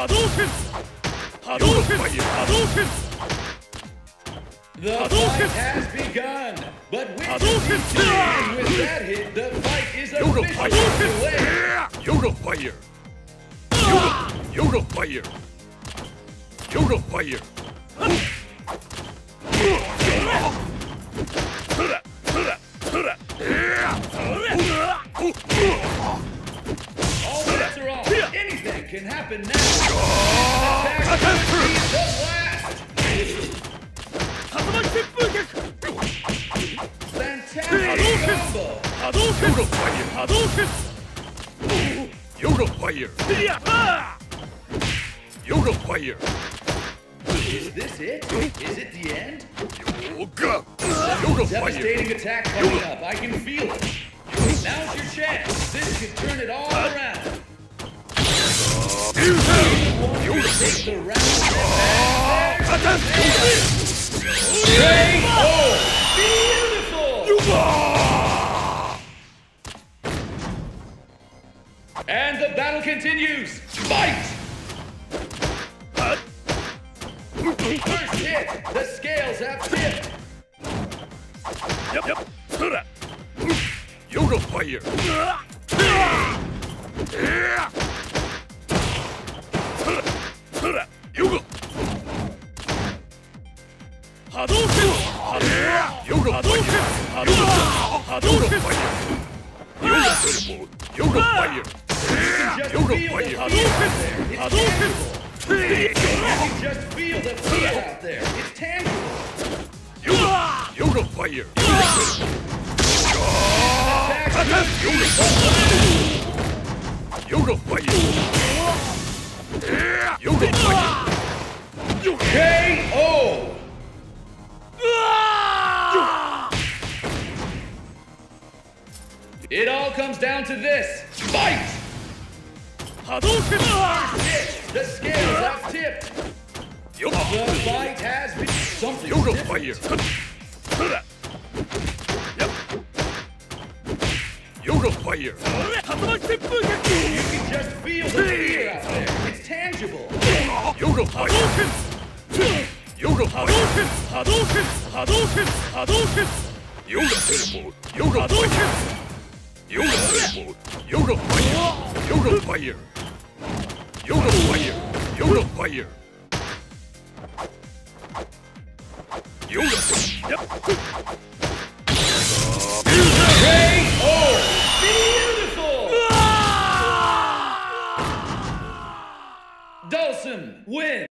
波动拳波动拳波动拳 The Hadouken! fight has begun, but with, Hadouken! and with that hit, the fight is Yoga officially fire! underway. Yoga fire! Yoga fire! Yoga fire! Is this it? Is it the end? Yoga! Yoga fire! Devastating attack coming up. I can feel it. Now's your chance. This could turn it all around. And the battle continues. Fight! First hit. The scales have tipped. Yep, yep. Yoga fire! Yoga! Hadouken! Yoga fire! Hadouken! Yoga fire! Yoga teleport! Yoga fire! Just Yoga feel the fire! fear out there. It's Hadouken! You can just feel the fear out there. It's tangible. Yoga! Yoga fire! Attack Yoga fire! Yoga all comes down to this. Fight! Hadouken! Hit. The scales have tipped. The fight has been something different. fire! You can just feel the fear out there. It's tangible. Hadouken! Hadouken! Hadouken! Fire! Yoga fire! Yoga fire! Yoga fire! KO! Beautiful! Dhalsim wins.